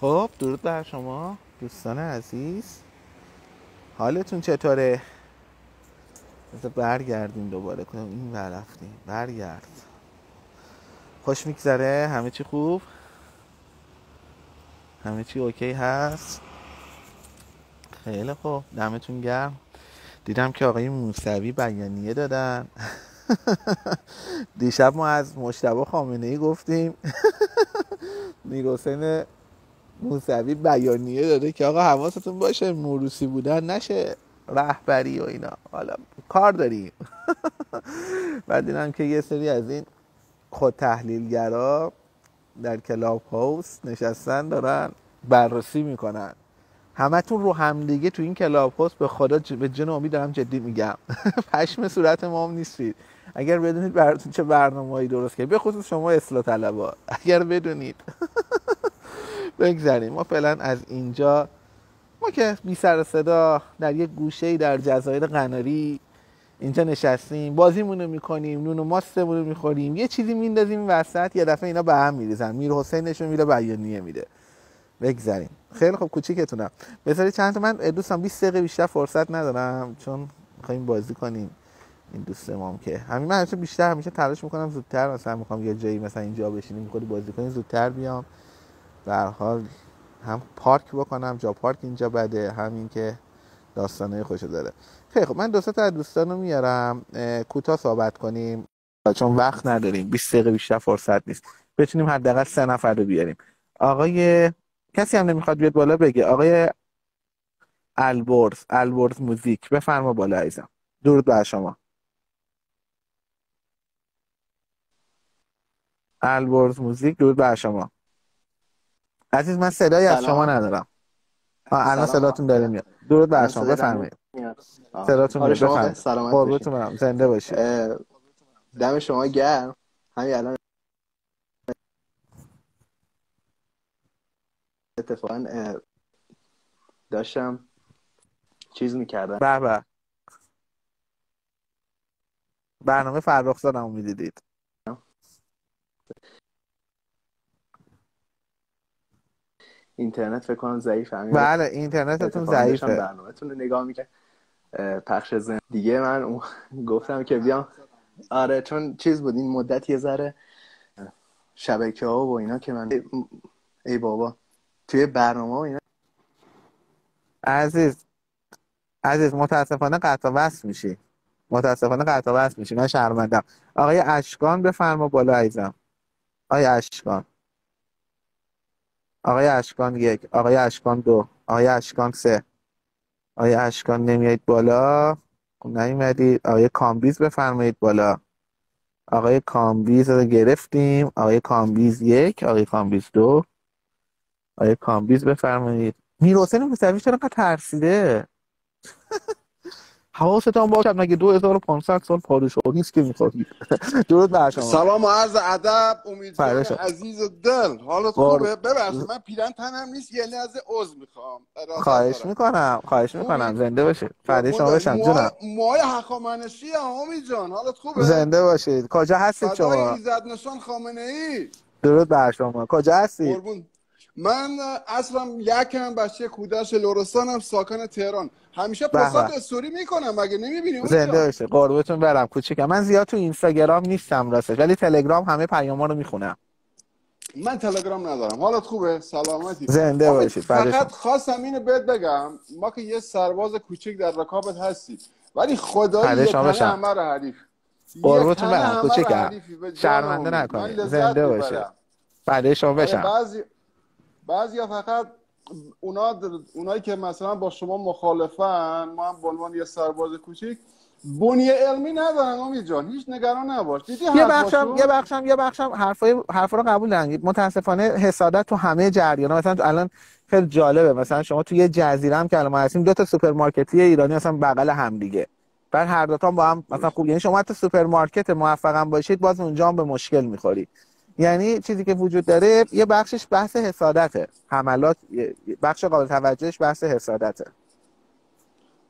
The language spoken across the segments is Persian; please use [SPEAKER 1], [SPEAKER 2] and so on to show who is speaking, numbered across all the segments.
[SPEAKER 1] خب درود بر شما دوستان عزیز. حالتون چطوره؟ بذار برگردیم دوباره کنم این رفتیم. برگرد. خوش میگذره؟ همه چی خوب؟ همه چی اوکی هست؟ خیلی خوب. دمتون گرم. دیدم که آقای موسوی بیانیه دادن. دیشب ما از مشتبه خامنه ای گفتیم. میر حسین موسوی بیانیه داده که آقا حواستون باشه موروسی بودن نشه رهبری و اینا. حالا کار داریم. بعد دیدم که یه سری از این خود تحلیلگرا در کلاب هاوس نشستن دارن بررسی می‌کنن. همتون رو همدیگه تو این کلاب هاوس به خدا به جن امید دارم جدی میگم. پشم صورت ما هم نیستید. اگر بدونید براتون چه برنامه‌ای درست کرد به خصوص شما اصلاح طلبا. اگر بدونید. بگذاریم ما فعلا از اینجا ما که بی سر صدا در یک گوشه در جزایر قناری اینجا نشستیم. بازیمون رو می‌کنیم نون و ماستمون رو می‌خوریم. یه چیزی میندازیم وسط یه دفعه اینا به هم میریزن. میر حسینشون میره بیانیه میده. بگذاریم خیلی خوب کوچیکتونم. بذاری چند تا من دوستان 20 دقیقه بیشتر فرصت ندارم چون می‌خوایم بازی کنیم. این دوست ما که. همین من همیشه بیشتر همیشه تلاش می‌کنم زودتر مثلا می‌خوام یه جایی مثلا اینجا بشینیم می‌خواد بازی کنیم زودتر بیام. به حال هم پارک بکنم جا پارک اینجا بده همین که داستانه خوشو داره. خیلی خب من دو تا دوستان رو میارم کوتاه صحبت کنیم. چون وقت نداریم 20 دقیقه بیشتر فرصت نیست. بتونیم حداقل سه نفر رو بیاریم. آقای کسی هم نمی‌خواد بیاد بالا بگه. آقای البرز البرز موزیک. بفرما بالا عزیزم. درود بر شما. البرز موزیک درود بر شما. عزیز من صدایی از شما ندارم. الان صداتون داره میاد. درود بر شما. بفرمایید. صداتون
[SPEAKER 2] آره
[SPEAKER 1] میاد
[SPEAKER 2] شما سلامت
[SPEAKER 1] برم. زنده باشید.
[SPEAKER 2] دم شما گرم. همین الان اتفاقا داشتم چیز می‌کردم.
[SPEAKER 1] به به. برنامه فرخ زادمو می‌دیدید.
[SPEAKER 2] اینترنت فکر کنم ضعیف همین
[SPEAKER 1] بله اینترنتتون ضعیفه.
[SPEAKER 2] برنامه‌تون رو نگاه می‌کرد. پخش زن دیگه من اون- گفتم که بیام. آره چون چیز بود این مدت یه ذره شبکه ها و اینا که من ای بابا توی برنامه و اینا
[SPEAKER 1] عزیز عزیز متاسفانه قطع وصل میشی. متاسفانه قطع وصل میشی. من شرمندم. آقای اشکان بفرما بالا عزیزم. آقای اشکان. آقای اشکان یک آقای اشکان دو آقای اشکان سه. آقای اشکان نمیایید بالا. خب نیومدید آقای کامبیز بفرمایید بالا. آقای کامبیز رو گرفتیم. آقای کامبیز یک آقای کامبیز دو. آقای کامبیز بفرمایید. میر حسین موسوی چرا ترسیده؟ حواستان باشد مگه 2500 سال پادشاهی نیست که می‌خواهید درود بر شما.
[SPEAKER 3] سلام و عرض ادب امیدوار. عزیز دل. حالت
[SPEAKER 1] قرب-
[SPEAKER 3] خوبه ببخشید من پیرن تنم نیست یه لحظه عذر می‌خوام.
[SPEAKER 1] خواهش می‌کنم خواهش می‌کنم. زنده باشید. فدا شما بشم جونم.
[SPEAKER 3] موهای حقامنشی هم امید جان. حالت خوبه؟
[SPEAKER 1] زنده باشید. کجا هستید شما؟
[SPEAKER 3] ایزد نشان خامنه ای.
[SPEAKER 1] درود بر شما. کجا هستید؟
[SPEAKER 3] قربون. من اصلا یکم بچه کودش لورستانم ساکن تهران همیشه پستات
[SPEAKER 1] به.
[SPEAKER 3] استوری می‌کنم مگه نمی‌بینی
[SPEAKER 1] زنده باشید قربتون برم کوچیکم من زیاد تو اینستاگرام نیستم راستش ولی تلگرام همه پیاما رو می‌خونم
[SPEAKER 3] من تلگرام ندارم حالت خوبه سلامتی
[SPEAKER 1] زنده باشید. بعدش-
[SPEAKER 3] فقط خواستم اینو بهت بگم ما که یه سرباز کوچیک در رکابت هستی ولی خدایی
[SPEAKER 1] بعدش
[SPEAKER 3] یه تنه. همه رو حریف
[SPEAKER 1] قربتون برم کوچیکم شرمنده. نکنید.
[SPEAKER 3] لذت
[SPEAKER 1] زنده
[SPEAKER 3] می‌برم.
[SPEAKER 1] باشید. بعد شما بشم
[SPEAKER 3] بعضی بعضی فقط اونا اونایی که مثلا با شما مخالفن ما هم به عنوان یه سرباز کوچیک بنیه علمی ندارن امید جان. هیچ نگران نباش. دیدی
[SPEAKER 1] یه بخشم یه بخشم یه بخشم حرفای حرفا رو قبول دارن. متاسفانه حسادت تو همه جریانا مثلا الان خیلی جالبه. مثلا شما تو یه جزیره هم که الان ما هستیم دو تا سوپرمارکتی ایرانی مثلا بغل هم دیگه. بعد هر دو تا با هم مثلا خوب یعنی شما حتی سوپرمارکت موفق هم باشید باز اونجا هم به مشکل می‌خورید. یعنی چیزی که وجود داره یه بخشش بحث حسادته. حملات بخش قابل توجهش بحث حسادته.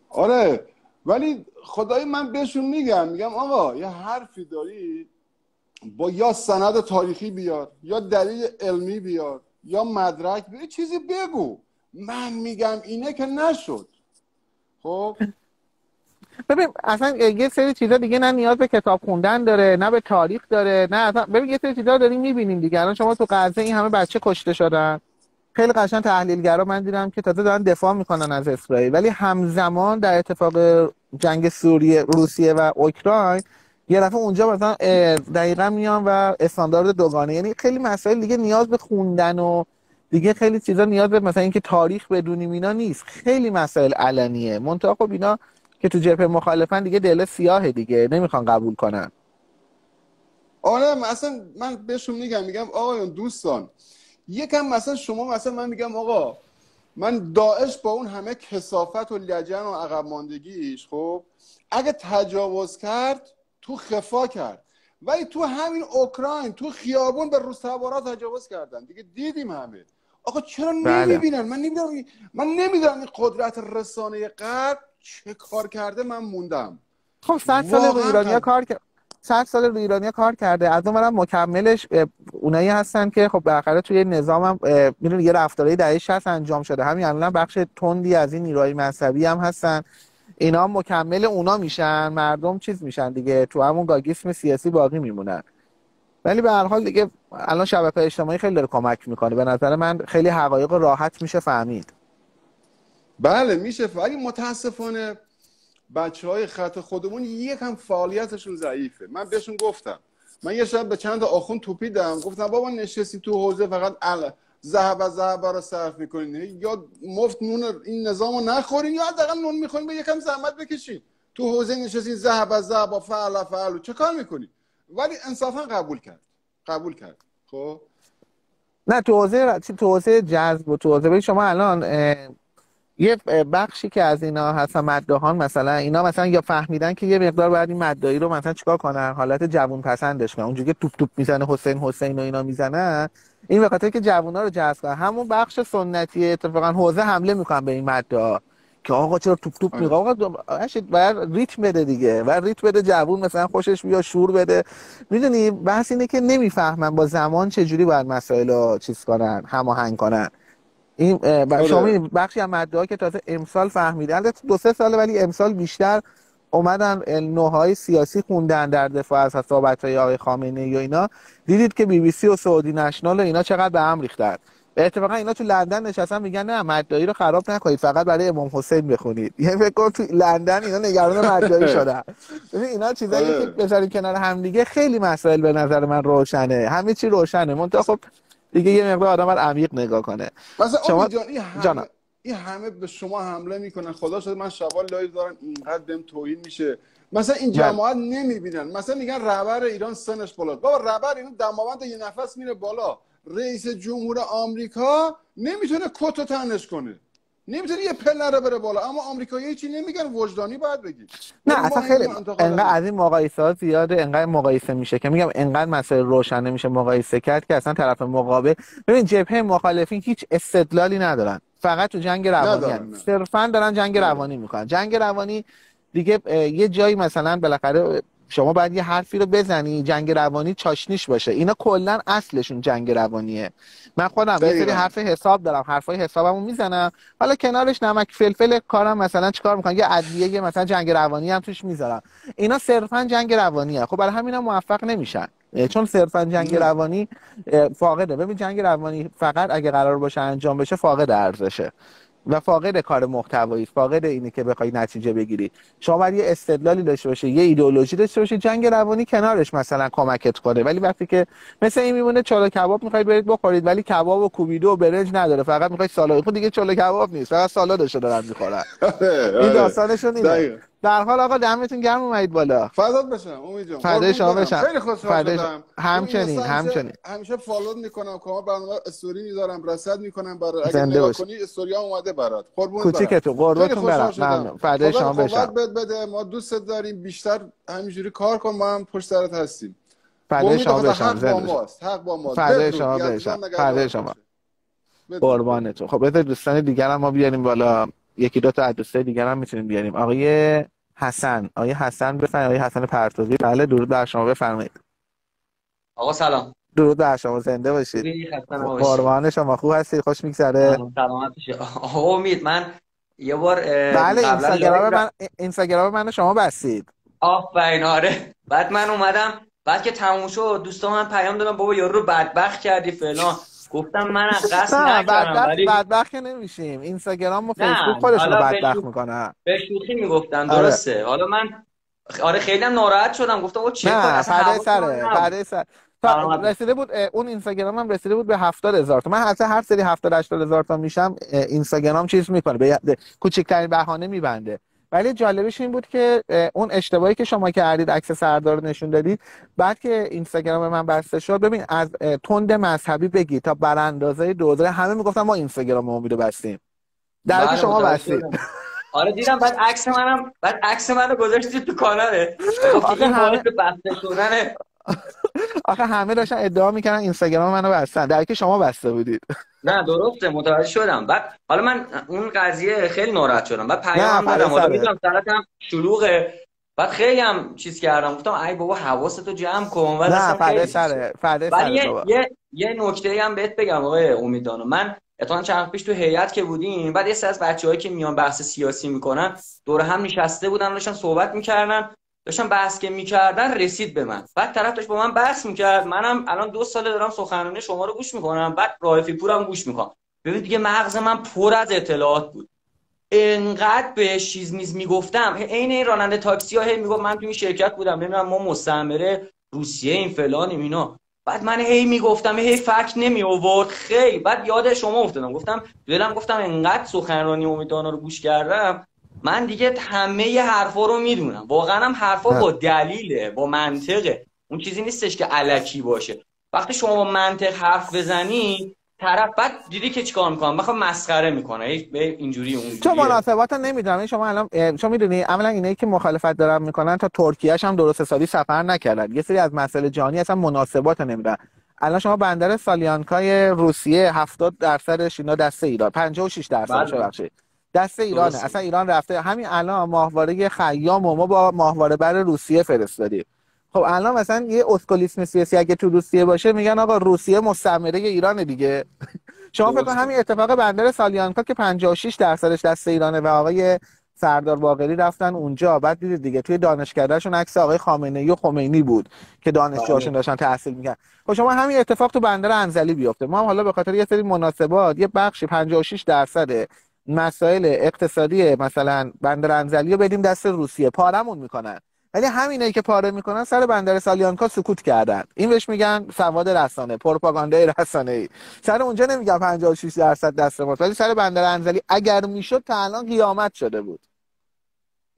[SPEAKER 3] آره ولی خدای من بهشون میگم میگم آقا یه حرفی داری؟ بابا یا سند تاریخی بیار یا دلیل علمی بیار یا مدرک به چیزی بگو. من میگم اینه که نشد. خب؟
[SPEAKER 1] ببین اصلا یه سری چیزا دیگه نه نیاز به کتاب خوندن داره نه به تاریخ داره نه اصلا ببین یه سری چیزا داریم می‌بینیم دیگه. الان شما تو غزه این همه بچه کشته شدن. خیلی قشنگ تحلیلگرا من دیدم که تازه دارن دفاع می‌کنن از اسرائیل. ولی همزمان در اتفاق جنگ سوریه روسیه و اوکراین یه دفعه اونجا مثلا دقیقا میان و استاندارد دوگانه. یعنی خیلی مسائل دیگه نیاز به خوندن و دیگه خیلی چیزا نیاز به مثلا اینکه تاریخ بدونیم اینا نیست. خیلی مسائل علنیه. منتها خب اینا که تو جبهه مخالفن دیگه دل سیاه دیگه نمی‌خوان قبول کنن.
[SPEAKER 3] آره مثلا من بهشون میگم میگم آقایون دوستان یکم مثلا شما مثلا من میگم آقا من داعش با اون همه کسافت و لجن و عقب ماندگیش خب اگه تجاوز کرد تو خفا کرد. ولی تو همین اوکراین تو خیابون به روسوارا تجاوز کردن. دیگه دیدیم همه. آقا چرا
[SPEAKER 1] بله.
[SPEAKER 3] نمی‌بینن؟ من نمی‌دونم من نمی‌دونم این قدرت رسانه غرب چه کار کرده من موندم.
[SPEAKER 1] خب 100 سال رو ایرانیا. کار 100 سال رو ایرانیا کار کرده. از اون مکملش اونایی هستن که خب بالاخره توی نظام هم می‌دونی یه رفتارهای دهه 60 انجام شده. همین الان بخش تندی از این نیروهای مذهبی هم هستن. اینا مکمل اونا میشن. مردم چیز میشن دیگه. تو همون گاگیسم سیاسی باقی میمونن. ولی به هر حال دیگه الان شبکه اجتماعی خیلی داره کمک می‌کنه. به نظر من خیلی حقایق راحت میشه فهمید.
[SPEAKER 3] بله میشه ولی متاسفانه بچه های خط خودمون یکم فعالیتشون ضعیفه. من بهشون گفتم. من یه شب به چند تا آخون توپیدم. گفتم بابا نشستیم تو حوزه فقط ال ذهب از ذهب رو صرف می‌کنین یا مفت نون این نظام رو نخورین یا حداقل نون می‌خورین به یکم زحمت بکشین. تو حوزه نشستین ذهب از ذهب و فعل فعل. چه کار می‌کنین ولی انصافا قبول کرد. قبول کرد. خب؟
[SPEAKER 1] نه تو حوزه تو حوزه جذب و تو حوزه شما الان یه بخشی که از اینا هستن مددهان مثلا اینا مثلا یا فهمیدن که یه مقدار باید این مددایی رو مثلا چیکار کنن؟ حالت جوون پسندش کنن. اونجوری که توپ توپ می‌زنه حسین حسین و اینا می‌زنن. این به خاطر که جوونا رو جذب کنن. همون بخش سنتی اتفاقا حوزه حمله می‌کنن به این مددها که آقا چرا توپ توپ میگه آقا باید ریتم بده دیگه. باید ریتم بده جوون مثلا خوشش بیا شور بده. می‌دونی؟ بحث اینه که نمی‌فهمن با زمان چجوری باید مسائل رو چیز کنن هماهنگ کنن. این اه، ب-
[SPEAKER 3] آره.
[SPEAKER 1] شما بخشی از مدعا که تازه امسال فهمیدن. دو سه ساله ولی امسال بیشتر اومدن نوهای سیاسی خوندن در دفاع از صحبت های آقای خامنه ای و اینا. دیدید که بی بی سی و سعودی نشنال و اینا چقدر به هم ریختن. اتفاقا اینا تو لندن نشستن میگن نه مداحی رو خراب نکنید فقط برای امام حسین بخونید. یه فکر کن تو لندن اینا نگران مداحی شدن. ببین اینا چیزایی
[SPEAKER 3] آره.
[SPEAKER 1] که بذاریم کنار هم دیگه خیلی مسائل به نظر من روشنه. همه چی روشنه. منتها خب دیگه یه مقدار آدم باید عمیق نگاه کنه.
[SPEAKER 3] مثلا
[SPEAKER 1] شما-
[SPEAKER 3] این همه. این همه به شما حمله می‌کنن. خدا شاهده من شبا live دارم اینقدر بهم توهین میشه. مثلا این
[SPEAKER 1] بله.
[SPEAKER 3] جماعت نمی‌بینن. مثلا میگن رهبر ایران سنش بالا بابا رهبر ایران دماوند یه نفس میره بالا. رئیس جمهور آمریکا نمی‌تونه کت و تنش کنه. نمی‌تونه یه پله رو بره بالا اما آمریکایی چی نمیگن وجدانی باید بگی
[SPEAKER 1] نه
[SPEAKER 3] ما
[SPEAKER 1] اصلا خیلی انقدر. از این مقایسه ها زیاده انقدر مقایسه میشه که میگم انقدر مسائل روشن نمیشه مقایسه کرد که اصلا طرف مقابل ببین جبهه مخالفین هیچ استدلالی ندارن فقط تو جنگ روانی هن. صرفا دارن جنگ. روانی می‌کنن جنگ روانی دیگه یه جایی مثلا بالاخره شما باید یه حرفی رو بزنی جنگ روانی چاشنیش باشه. اینا کلا اصلشون جنگ روانیه. من خودم یه سری. حرف حساب دارم حرفای حسابمو می‌زنم. حالا کنارش نمک فلفل کارم مثلا چیکار می‌کنم؟ یه ادویه یه مثلا جنگ روانی هم توش می‌ذارم. اینا صرفا جنگ روانیه. خب برای همین هم موفق نمیشن. چون صرفا جنگ. روانی فاقده. ببین جنگ روانی فقط اگه قرار باشه انجام بشه فاقد ارزشه. و فاقد کار محتوایی فاقد اینه که بخوای نتیجه بگیری. شما باید یه استدلالی داشته باشه یه ایدئولوژی داشته باشه جنگ روانی کنارش مثلا کمکت کنه. ولی وقتی که مثل این میمونه چلو کباب می‌خواید برید بخورید ولی کباب و کوبیده و برنج نداره. فقط می‌خواید سالاد خورد دیگه چلو کباب نیست فقط سالادشو دارن می‌خورن.
[SPEAKER 3] آره،
[SPEAKER 1] این
[SPEAKER 3] آره.
[SPEAKER 1] داستانشون اینه. در هر حال آقا دمتون گرم اومدید بالا.
[SPEAKER 3] فدات بشم امید جان
[SPEAKER 1] فدای
[SPEAKER 3] قربون
[SPEAKER 1] شما. بشم.
[SPEAKER 3] خیلی خوشحال شدم.
[SPEAKER 1] همچنین، همچنین.
[SPEAKER 3] همیشه, follow می‌کنم. کامل برنامه استوری می‌ذارم رصد می‌کنم. برای اگه نگاه. کنی استوری اومده برات. قربونت برم.
[SPEAKER 1] کوچیکتون
[SPEAKER 3] خیلی
[SPEAKER 1] قربتون
[SPEAKER 3] خوشحال
[SPEAKER 1] برم. ممنون. فدای شما بشم.
[SPEAKER 3] بد بده. ما دوستت داریم بیشتر همینجوری کار کن. ما هم پشت سرت هستیم.
[SPEAKER 1] فدای شما بشم.
[SPEAKER 3] حق با
[SPEAKER 1] زنده باشم.
[SPEAKER 3] ماست. حق با ماست.
[SPEAKER 1] فدای. شما بشم. فدای شما. قربانتون. خب بذار دوستان دیگر هم ما بیاریم بالا. یکی دو تا از دوستای هم می‌تونیم بیاریم. آقای حسن. آقای حسن بفرمایید. آقای حسن پرتوی بله درود بر شما. بفرمایید.
[SPEAKER 4] آقا سلام.
[SPEAKER 1] درود بر شما. زنده باشید. قربان شما. خوب هستید خوش میگذره.
[SPEAKER 4] سلامت امید من یه بار
[SPEAKER 1] بله اینستاگرام من اینستاگرام من شما بستید.
[SPEAKER 4] آفرین. آره. بعد من اومدم. بعد که تموم شد دوستان من پیام دادم بابا یارو رو بدبخت کردی فلان. گفتم من از قصد نکردم
[SPEAKER 1] ولی بدبخت نمیشیم. اینستاگرام و فیسبوک خودشون رو بدبخت می‌کنن.
[SPEAKER 4] به شوخی می‌گفتن آره. درسته. آره. حالا من آره خیلی ناراحت شدم. گفتم او چه
[SPEAKER 1] نه پرده سره پرده سر رسیده بود اون اینستاگرام هم رسیده بود به 70 هزار تا. من حتی هر سری 70 80 هزار تا میشم اینستاگرام چیز می‌کنه. به کوچکترین بهانه میبنده. ولی جالبش این بود که اون اشتباهی که شما کردید عکس سردار نشون دادید بعد که اینستاگرام من بسته شد ببین از تند مذهبی بگی تا براندازه دوزه همه می‌گفتن ما اینستاگرام امیدو بستیم. در بله، شما بستید.
[SPEAKER 4] آره دیدم بعد عکس منم بعد عکس منو گذاشتید تو کاناله آخه همه بسته شدن
[SPEAKER 1] آخه همه داشتن ادعا می‌کنن اینستاگرام منو بستن. در که شما بسته بودید.
[SPEAKER 4] نه درسته متوجه شدم. بعد حالا من اون قضیه خیلی ناراحت شدم. بعد پیام دادم. حالا می‌دونم سرتم شلوغه. بعد خیلی هم چیز کردم. گفتم ای بابا حواستو جمع کن.
[SPEAKER 1] ولی نه فرده سره فرده سره
[SPEAKER 4] یه, یه یه نکته هم بهت بگم آقای امیدانو من اتفاقا چند پیش تو هیئت که بودیم بعد یه سری از بچه‌هایی که میان بحث سیاسی می‌کنن دور هم نشسته بودن داشتن صحبت می‌کردن. داشتم بحث که می‌کردن رسید به من. بعد طرف داشت با من بحث می‌کرد. منم الان دو ساله دارم سخنرانی شما رو گوش می‌کنم. بعد رایفی پورم گوش می‌کنم ببین دیگه مغز من پر از اطلاعات بود. انقدر به چیز میز می‌گفتم. عین این راننده تاکسی ها می‌گفت من تو این شرکت بودم. نمی‌دونم ما مستعمره روسیه این فلانیم اینا. بعد من هی می‌گفتم هی فکت نمی آورد خیلی. بعد یاد شما افتادم. گفتم دلم گفتم انقدر سخنرانی امیدوارا رو گوش کردم. من دیگه همه حرفا رو می‌دونم. واقعا هم حرفا با دلیله با منطقه. اون چیزی نیستش که علکی باشه. وقتی شما با منطق حرف بزنی طرف بعد دیدی که چیکار می‌کنم بخوام مسخره می‌کنه. به اینجوری اون
[SPEAKER 1] تو مناسبات نمی‌دونم. شما الان شما می‌دونی اولا اینایی که مخالفت دارن می‌کنن تا ترکیه هم درست حسابی سفر نکردن. یه سری از مسائل جهانی اصلا مناسبات نمیدن الان شما بندر سالیانکای روسیه 70 درصدش اینا دسته ایران 56 درصدش بله. دست ایرانه. اصلا ایران رفته. همین الان ماهواره خیام و ما با ماهواره بر روسیه فرستادیم. خب الان مثلا یه اسکولیسم سیاسی اگه تو روسیه باشه میگن آقا روسیه مستعمره ایران دیگه. شما فکر همین اتفاق بندر سالیانکا که 56 درصدش دست ایرانه و آقای سردار باقری رفتن اونجا. بعد دیدید دیگه توی دانشکدهشون عکس آقای خامنه ای و خمینی بود که دانشجوهاشون بله. داشتن تحصیل می‌کرد خب شما همین اتفاق تو بندر انزلی بیفته. ما هم حالا به خاطر یه سری مناسبات یه بخشی 56 درصد مسائل اقتصادی مثلا بندر انزلی رو بدیم دست روسیه. پارمون می‌کنن. ولی همینایی که پاره می‌کنن سر بندر سالیانکا سکوت کردن. این بهش میگن سواد رسانه پروپاگاندای رسانه ای سر اونجا نمیگن 56 درصد دست ما ولی سر بندر انزلی اگر می‌شد تا الان قیامت شده بود.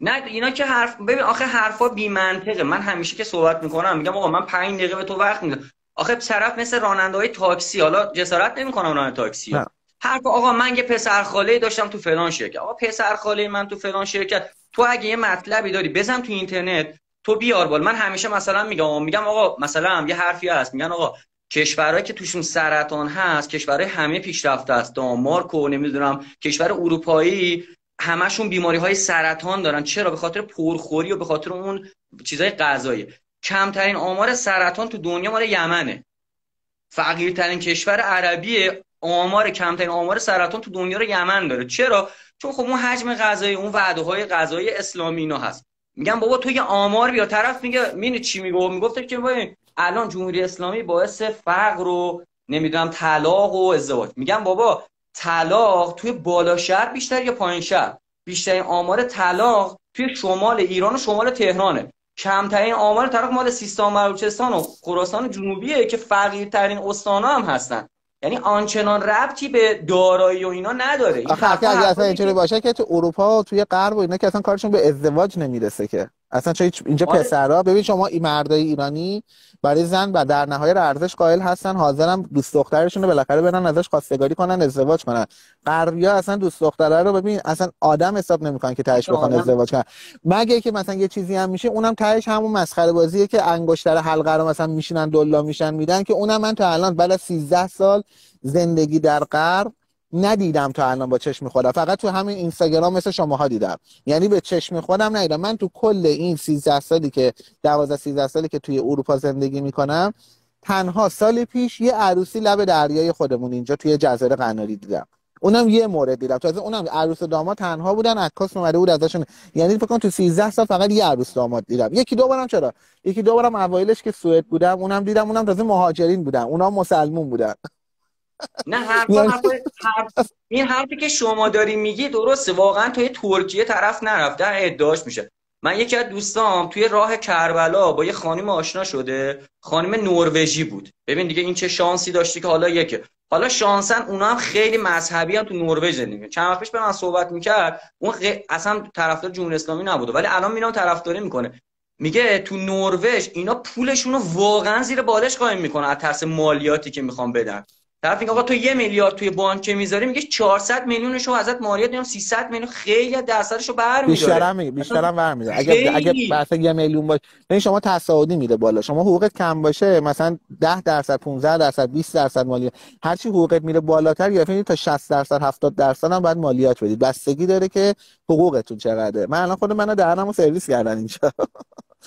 [SPEAKER 4] نه اینا که حرف ببین آخه حرفا بی منطقه من همیشه که صحبت می‌کنم میگم آقا من 5 دقیقه به تو وقت میدم. آخه طرف مثل راننده های تاکسی حالا جسارت نمی‌کنم راننده تاکسی. ها. حرف آقا من یه پسر خاله داشتم تو فلان شرکت. آقا پسر خاله من تو فلان شرکت. تو اگه یه مطلبی داری بزن تو اینترنت تو بیار بال من همیشه مثلا میگم میگم آقا مثلا یه حرفی هست. میگن آقا کشورهایی که توشون سرطان هست کشورهای همه پیشرفته است. دانمارک و نمی‌دونم کشور اروپایی همشون بیماری های سرطان دارن. چرا؟ به خاطر پرخوری و به خاطر اون چیزای غذایی. کمترین آمار سرطان تو دنیا مال یمنه. فقیرترین کشور عربی آمار کمترین آمار سرطان تو دنیا رو یمن داره. چرا؟ چون خب اون حجم غذایی اون وعده های غذایی اسلامی اینا هست. میگم بابا تو یه آمار بیا. طرف میگه مینه چی میگه؟ می‌گفت که الان جمهوری اسلامی باعث فقر و نمی‌دونم طلاق و ازدواج. میگم بابا طلاق توی بالا شهر بیشتر یا پایین شهر؟ بیشترین آمار طلاق توی شمال ایران و شمال تهرانه. کمترین آمار طلاق مال سیستان بلوچستان و خراسان جنوبیه که فقیرترین استانا هم هستن. یعنی آنچنان ربطی به دارایی و اینا نداره.
[SPEAKER 1] آخه اگه اصلا اینجوری باشه که تو اروپا و توی غرب و اینا که اصلا کارشون به ازدواج نمی‌رسه که. اصلا چه اینجا آره. پسرا ببین شما این مردای ایرانی برای زن و در نهایت ارزش قائل هستن حاضرم دوست دخترشون رو بالاخره برن ازش خواستگاری کنن ازدواج کنن. غربیا اصلا دوست دختره رو ببین اصلا آدم حساب نمی‌کنن که تهش بخوان ازدواج کنن. مگه که مثلا یه چیزی هم میشه اونم تهش همون مسخره بازیه که انگشتر حلقه رو مثلا میشینن دلا میشن میدن که اونم من تا الان بعد از 13 سال زندگی در غرب ندیدم تا الان با چشم خودم. فقط تو همین اینستاگرام مثل شماها دیدم. یعنی به چشم خودم ندیدم. من تو کل این 13 سالی که 12 13 سالی که توی اروپا زندگی می‌کنم تنها سال پیش یه عروسی لب دریای خودمون اینجا توی جزایر قناری دیدم. اونم یه مورد دیدم. تازه اونم عروس داماد تنها بودن عکاس اومده بود ازشون. یعنی فکر کنم تو 13 سال فقط یه عروس داماد دیدم. یکی دو بارم چرا؟ یکی دو بارم اوایلش که سوئد بودم اونم دیدم. اونم تازه مهاجرین بودن. اونا مسلمون بودن.
[SPEAKER 4] نه حرف حرف این حرفی که شما داری میگی درسته. واقعا توی ترکیه طرف نرفت. در ادعاش میشه. من یکی از دوستام توی راه کربلا با یه خانم آشنا شده. خانم نروژی بود. ببین دیگه این چه شانسی داشتی که حالا یکه. حالا شانسن اونا هم خیلی مذهبی هم تو نروژ زندگی. چند وقت پیش به من صحبت می‌کرد. اون غ... اصلا طرفدار جمهوری اسلامی نبوده. ولی الان میرم طرفداری می‌کنه. میگه تو نروژ اینا پولشون رو واقعا زیر بالش قایم می‌کنن از ترس مالیاتی که می‌خوان بدن. طرف میگه آقا تو یه میلیارد توی بانک می‌ذاری میگه 400 میلیونشو ازت مالیات میدم 300 میلیون خیلی درصدشو برمیداره
[SPEAKER 1] بیشترم میگه بیشترم برمیداره اگه اگه مثلا یه میلیون باشه ببین شما تصاعدی میده بالا. شما حقوقت کم باشه مثلا 10 درصد 15 درصد 20 درصد مالیات هر چی حقوقت میره بالاتر یا تا 60 درصد 70 درصد هم باید مالیات بدید. بستگی داره که حقوقتون چقدره. من الان خود منو درنمو سرویس کردن اینجا.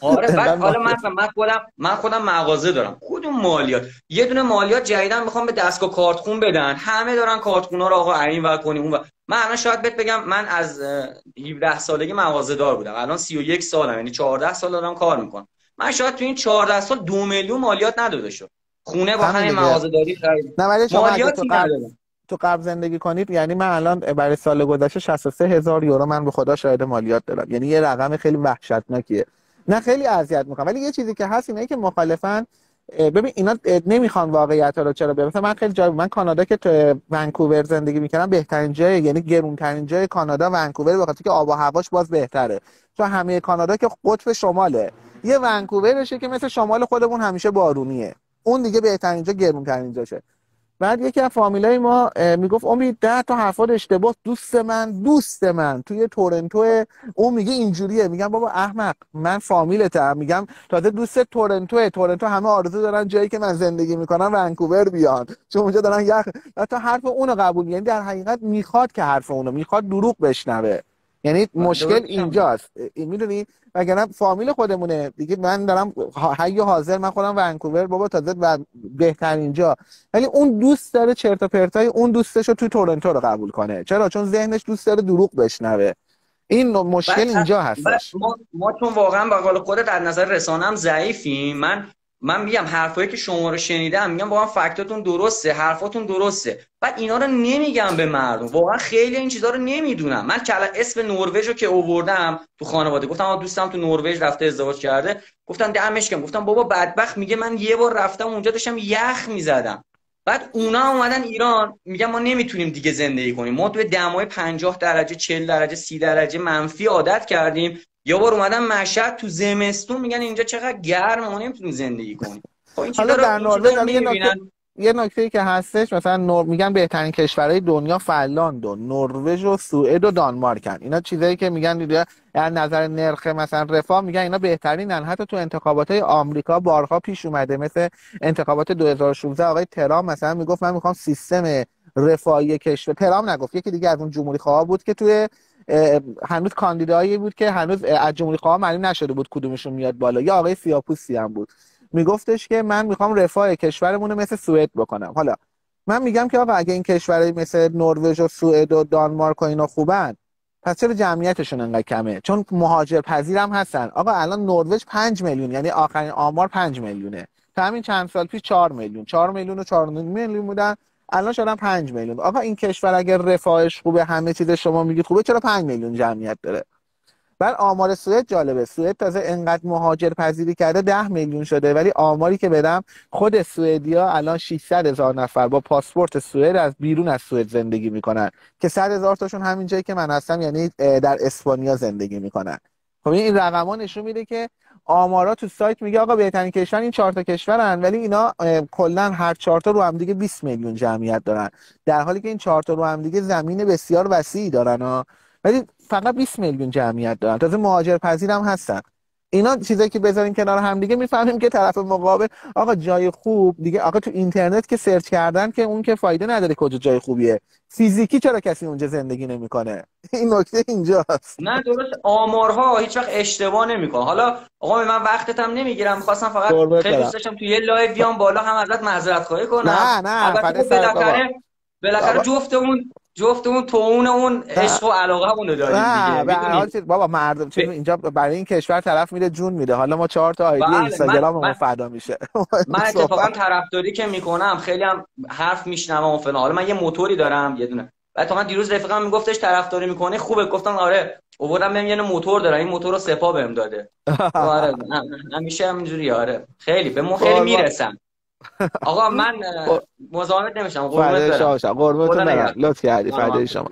[SPEAKER 4] آره بعد حالا مثلا من خودم من خودم مغازه دارم. کدوم مالیات. یه دونه مالیات جدیدا می‌خوام به دستگاه کارتخون بدن. همه دارن کارتخونا رو آقا این ور کنیم اون من الان شاید بهت بگم من از 17 سالگی مغازه دار بودم. الان 31 سالم یعنی 14 سال دارم کار می‌کنم. من شاید تو این 14 سال دو میلیون مالیات نداده شد. خونه با همین مغازه داری خرید.
[SPEAKER 1] نه ولی شما مالیاتی ندادم تو قبل زندگی کنید یعنی من الان برای سال گذشته 63 هزار یورو من به خدا شاهد مالیات دارم. یعنی یه رقم خیلی وحشتناکیه. نه خیلی اذیت می‌کنم. ولی یه چیزی که هست اینه که مخالفن ببین اینا نمی‌خوان واقعیت رو چرا ببین من خیلی جای من کانادا که تو ونکوور زندگی می‌کردم بهترین جای یعنی گرونترین جای کانادا ونکوور به خاطر که آب و هواش باز بهتره. تو همه کانادا که قطب شماله. یه ونکوورشه که مثل شمال خودمون همیشه بارونیه. اون دیگه بهترین جا گرونترین جاشه. بعد یکی از فامیلای ما می‌گفت امید ده تا حرفات اشتباه دوست من دوست من. توی تورنتو اون میگه اینجوریه میگم بابا احمق من فامیلتم. میگم تازه دوست تورنتو تورنتو همه آرزو دارن جایی که من زندگی می‌کنم ونکوور بیان. چون اونجا دارن یخ تا حرف اونو قبول یعنی در حقیقت می‌خواد که حرف اونو می‌خواد دروغ بشنوه. یعنی مشکل اینجاست. می‌دونی؟ وگرنه فامیل خودمونه. دیگه من دارم حی حاضر من خودم ونکوور بابا تازه و بهترین جا. ولی اون دوست داره چرت و پرتای اون دوستش رو تو تورنتو رو قبول کنه. چرا؟ چون ذهنش دوست داره دروغ بشنوه. این مشکل اینجا هستش.
[SPEAKER 4] ما, ما چون واقعا به قول خودت در نظر رسانه هم ضعیفیم من من میگم حرفایی که شما رو شنیدم میگم من فکتاتون درسته حرفاتون درسته. بعد اینا رو نمیگم به مردم. واقعا خیلی این چیزا رو نمی‌دونم. من کلا اسم نروژ رو که اووردم تو خانواده گفتم دوستم تو نروژ رفته ازدواج کرده. گفتم دمش کم گفتم بابا بدبخت میگه من یه بار رفتم اونجا داشتم یخ می‌زدم. بعد اونا اومدن ایران. میگن ما نمی‌تونیم دیگه زندگی کنیم. ما تو دمای 50 درجه 40 درجه 30 درجه منفی عادت کردیم. یه بار اومدن مشهد تو زمستون میگن اینجا چقدر گرمه ما نمی‌تونیم زندگی کنیم.
[SPEAKER 1] خب حالا در نروژ یه نکته که هستش مثلا نور... میگن بهترین کشورهای دنیا فنلاند و نروژ و سوئد و دانمارکن. اینا چیزایی که میگن از نظر نرخ مثلا رفاه میگن اینا بهترینن. حتی تو انتخابات های آمریکا بارها پیش اومده مثل انتخابات 2016 آقای ترام مثلا می‌گفت من می‌خوام سیستم رفاهی کشور ترام نگفت. یکی دیگه از اون جمهوری خواه بود که توی هنوز کاندیدایی بود که هنوز از جمهوری خواه معلوم نشده بود کدومشون میاد بالا. یا آقای سیاپوسی هم بود. میگفتش که من می‌خوام رفاه کشورمون رو مثل سوئد بکنم. حالا من میگم که آقا اگه این کشورهای مثل نروژ و سوئد و دانمارک و اینا خوبن پس چرا جمعیتشون انقدر کمه؟ چون مهاجر پذیرم هستن. آقا الان نروژ 5 میلیون یعنی آخرین آمار 5 میلیونه. تا همین چند سال پیش 4 میلیون. 4 میلیون و 4 میلیون بودن. الان شدن 5 میلیون. آقا این کشور اگر رفاهش خوبه همه چیز شما میگید خوبه چرا 5 میلیون جمعیت داره؟ بعد آمار سوئد جالبه. سوئد تازه انقدر مهاجر پذیری کرده 10 میلیون شده ولی آماری که بدم خود سوئدیا الان 600 هزار نفر با پاسپورت سوئد از بیرون از سوئد زندگی می‌کنن. که 100 هزار تاشون همین جایی که من هستم یعنی در اسپانیا زندگی می‌کنن. خب این رقما نشون میده که آمارا تو سایت میگه آقا بهترین کشور این چهار تا کشورن ولی اینا کلا هر چهار تا رو هم دیگه 20 میلیون جمعیت دارن. در حالی که این چهار تا رو هم دیگه زمین بسیار وسیعی دارن ها. ولی فقط 20 میلیون جمعیت دارن. تازه مهاجر پذیر هم هستن. اینا چیزایی که بذاریم کنار هم دیگه می‌فهمیم که طرف مقابل آقا جای خوب دیگه آقا تو اینترنت که سرچ کردن که اون که فایده نداره کجا جای خوبیه. فیزیکی چرا کسی اونجا زندگی نمی‌کنه؟ این نکته اینجاست.
[SPEAKER 4] نه درست. آمارها هیچ وقت اشتباه نمی‌کنه. حالا آقا من وقتت هم نمی‌گیرم. می‌خواستم فقط خیلی دوست داشتم تو یه live بیام بالا هم ازت معذرت خواهی کنم.
[SPEAKER 1] نه نه
[SPEAKER 4] خب بالاخره بالاخره جفتمون جفتمون تو اون اون عشق و علاقه رو داریم
[SPEAKER 1] دیگه بابا مردم چه اینجا برای این کشور طرف میره جون میده. حالا ما چهار تا ID بله، اینستاگرام ما فدا میشه.
[SPEAKER 4] من اتفاقا طرفداری که می‌کنم خیلی هم حرف میشنوم و فلان. حالا من یه موتوری دارم یه دونه. بعد من دیروز رفیقم میگفتش طرفداری می‌کنه خوبه. گفتم آره. اووردم بهم یه موتور داره. این موتور رو سپاه بهم داده. آره همیشه همینجوری آره. خیلی به ما خیلی می‌رسم آقا من. مزاحمت نمیشم قربونت برم.
[SPEAKER 1] قربونتون برم. لطف کردی فدای شما.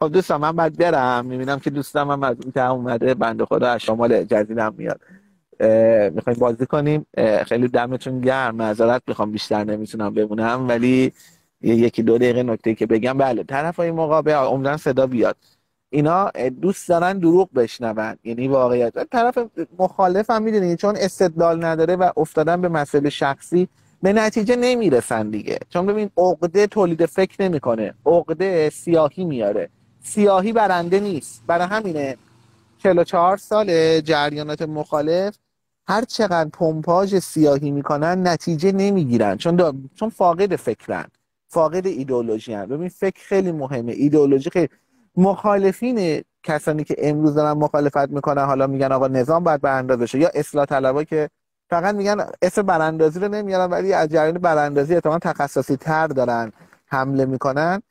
[SPEAKER 1] خب دوستان من بعد برم. می‌بینم که دوستم هم از این اومده. بنده خدا از شمال جزیرم میاد. می‌خوایم بازی کنیم. خیلی دمتون گرم. معذرت می‌خوام بیشتر نمی‌تونم بمونم. ولی یکی دو دقیقه نکته که بگم. بله طرف های مقابل عمدن صدا بیاد. اینا دوست دارن دروغ بشنون. یعنی واقعیت. طرف مخالف هم می‌دونی چون استدلال نداره و افتادن به مسئله شخصی. به نتیجه نمی‌رسن دیگه. چون ببین عقده تولید فکر نمی‌کنه. عقده سیاهی میاره. سیاهی برنده نیست. برای همینه 44 سال جریانات مخالف هر چقدر پمپاژ سیاهی می‌کنن نتیجه نمی‌گیرن. چون چون فاقد فکرن. فاقد ایدئولوژی هن. ببین فکر خیلی مهمه. ایدئولوژی خیلی مخالفین کسانی که امروز دارن مخالفت می‌کنن حالا میگن آقا نظام باید براندازه شه. یا اصلاح طلبا که فقط میگن اسم براندازی رو نمیارن ولی از جریان براندازی احتمال تخصصی تر دارن حمله می‌کنن.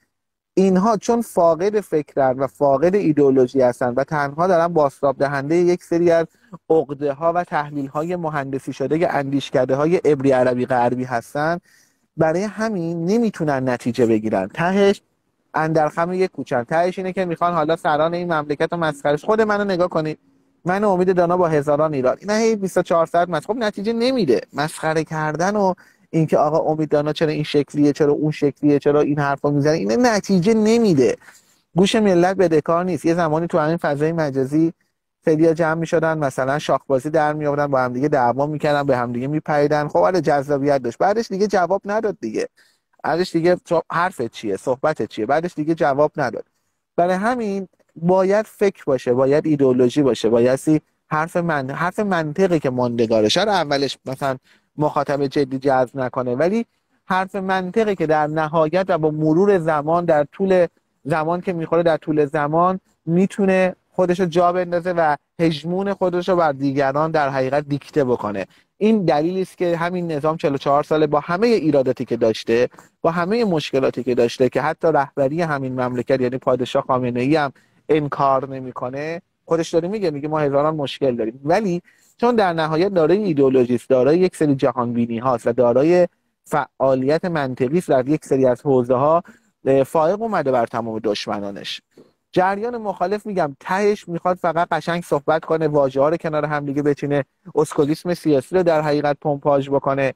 [SPEAKER 1] اینها چون فاقد فکرن و فاقد ایدئولوژی هستن و تنها دارن باستاب دهنده یک سری از عقده ها و تحلیل های مهندسی شده اندیشکده های ابری عربی غربی هستن برای همین نمی‌تونن نتیجه بگیرن. تهش اندرخم یک کوچن. تهش اینه که می‌خوان حالا سران این مملکت رو مسخرش خود منو نگاه کنید. من امید دانا با هزاران ایران نه هی 24 ساعت مس خب نتیجه نمیده. مسخره کردن و اینکه آقا امید دانا چرا این شکلیه چرا اون شکلیه چرا این حرفا می‌زنه این نتیجه نمیده. گوش ملت بدهکار نیست. یه زمانی تو همین فضای مجازی خیلی جمع می‌شدن مثلا شاخبازی در می آوردن با همدیگه دعوا می‌کردن به همدیگه میپریدن. خب آره جذابیت داشت. بعدش دیگه جواب نداد دیگه. بعدش دیگه حرفت چیه؟ صحبتت چیه؟ بعدش دیگه جواب نداد. برای همین باید فکر باشه باید ایدئولوژی باشه باید حرف من حرف منطقی که ماندگاره شاید اولش مثلا مخاطب جدی جذب نکنه ولی حرف منطقی که در نهایت و با مرور زمان در طول زمان که می‌خوره در طول زمان می‌تونه خودش رو جا بندازه و هژمون خودش رو بر دیگران در حقیقت دیکته بکنه. این دلیلی است که همین نظام 44 ساله با همه ایراداتی که داشته با همه مشکلاتی که داشته که حتی رهبری همین مملکت یعنی پادشاه خامنه ای هم انکار نمی‌کنه خودش داره میگه میگه ما هزاران مشکل داریم. ولی چون در نهایت دارای ایدئولوژی است دارای یک سری جهان بینی هاست و دارای فعالیت منطقی در یک سری از حوزه ها فائق اومده بر تمام دشمنانش. جریان مخالف میگم تهش می‌خواد فقط قشنگ صحبت کنه واژه ها رو کنار هم دیگه بچینه اسکولیسم سیاسی رو در حقیقت پمپاژ بکنه.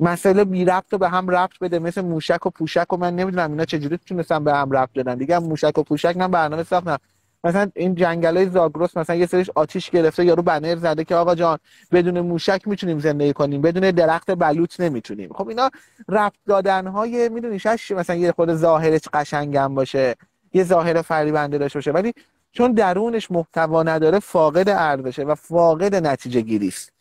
[SPEAKER 1] مسئله بی ربط رو به هم ربط بده مثل موشک و پوشک و من نمی‌دونم اینا چجوری تونستن به هم ربط بدن. دیگه موشک و پوشک من برنامه ساختم مثلا این جنگلای زاگرس مثلا یه سریش آتیش گرفته یارو بنر زده که آقا جان بدون موشک می‌تونیم زندگی کنیم بدون درخت بلوط نمی‌تونیم. خب اینا ربط دادن های می‌دونی مثلا یه خود ظاهرش قشنگم باشه یه ظاهر فریبنده داشته باشه ولی چون درونش محتوا نداره فاقد ارزشه و فاقد نتیجه گیری است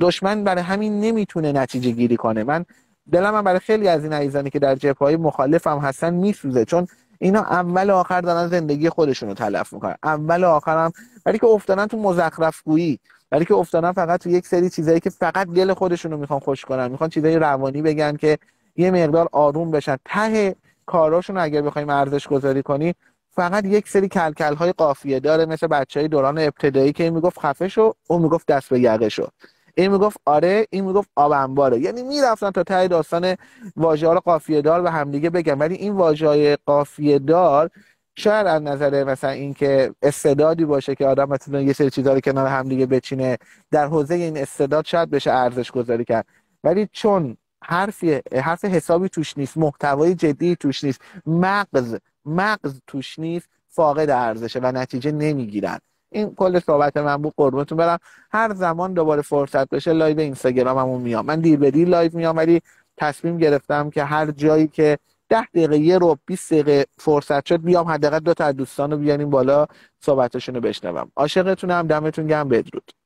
[SPEAKER 1] دشمن برای همین نمی‌تونه نتیجه گیری کنه. من دلم هم برای خیلی از این عزیزانی که در جبهه های مخالف هم هستن میسوزه چون اینا اول و آخر دارن زندگی خودشون رو تلف می‌کنن. اول و آخر هم ولی که افتادن تو مزخرف گویی ولی که افتادن فقط تو یک سری چیزایی که فقط دل خودشون رو می‌خوان خوش کنن. می‌خوان چیزای روانی بگن که یه مقدار آروم بشن. ته کاراشون اگر بخوایم ارزش گذاری کنی فقط یک سری کلکل های قافیه داره مثل بچه های دوران ابتدایی که این می‌گفت خفه شو اون می‌گفت دست به یقه شو. این می‌گفت آره این می‌گفت آب انباره. یعنی می‌رفتن تا ته داستان واژه ها قافیه دار به همدیگه بگم ولی این واژه های قافیه دار شاید از نظر مثلا اینکه استعدادی باشه که آدم مثلا یه سری چیزا رو کنار همدیگه بچینه در حوزه این استعداد شاید بشه ارزش گذاری کرد. ولی چون حرفی حرف حسابی توش نیست محتوای جدی توش نیست مغز مغز توش نیست فاقد ارزشه و نتیجه نمی‌گیرن. این کل صحبت من بود قربونتون برم. هر زمان دوباره فرصت بشه live اینستاگراممون میام. من دیر به دیر live میام ولی تصمیم گرفتم که هر جایی که ده دقیقه یه ربع 20 دقیقه فرصت شد بیام حداقل دو تا دوستان رو بیاریم بالا صحبتشون رو بشنوم. عاشقتونم دمتون گرم بدرود.